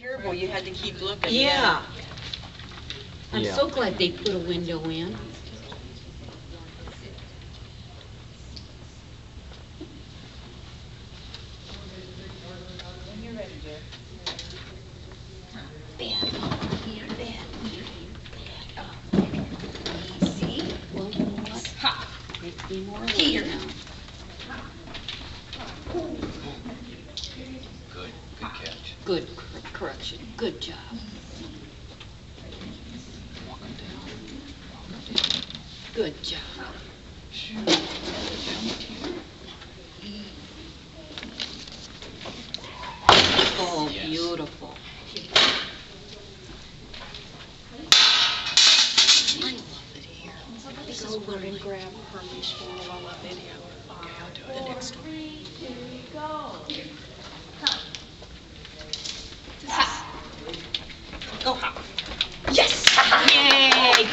Terrible, you had to keep looking. Yeah. I'm Yeah. so glad they put a window in. When you're ready, dear. Bend. Here, bend. Here, here. Up. Easy. Well, you know what? Hop. Make me more Here. alert now. Good, good catch. Good cor- correction, good job. Walk 'em down. Walk 'em down. Good job. Oh, Yes. beautiful. I love it here. So we're gonna grab permission while video. Okay, I'll do it. The next one. 都好。